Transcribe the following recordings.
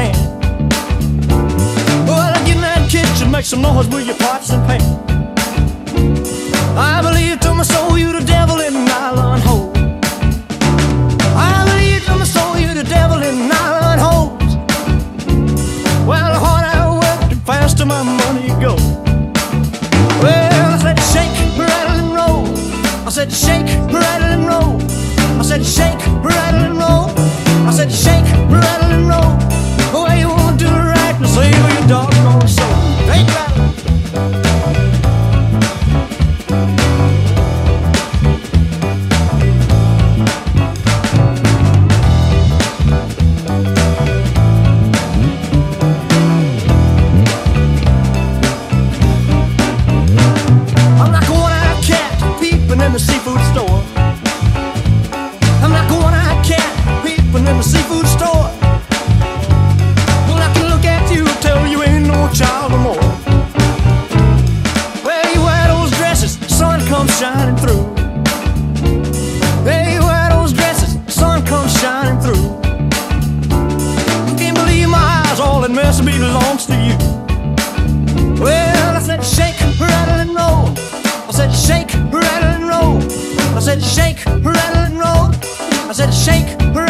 hand. Well, get in that kitchen, make some noise with your pots and pans. I believe to my soul you're the devil in an island hole. I believe to my soul you're the devil in nylon island. Well, the harder I work, the faster my money goes. Well, I said shake, rattle and roll. I said shake. said, shake, rattle and roll. I said, shake, rattle.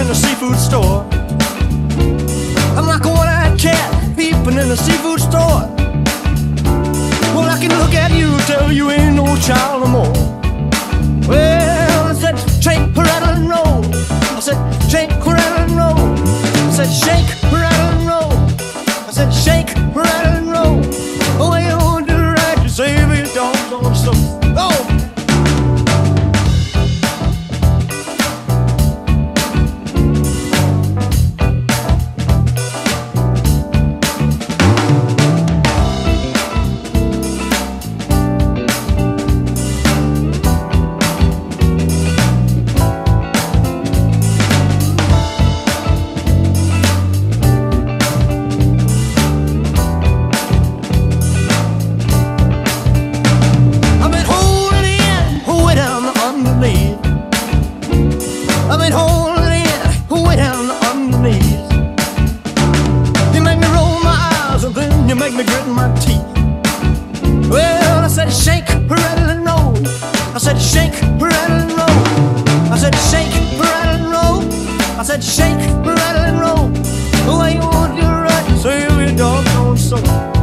in a seafood store. I'm like a one-eyed cat peeping in a seafood store. Well, I said shake, rattle and roll. I said shake, rattle and roll. I said shake, rattle and roll. I said shake, rattle and roll. Why way you would do right, so you don't know so.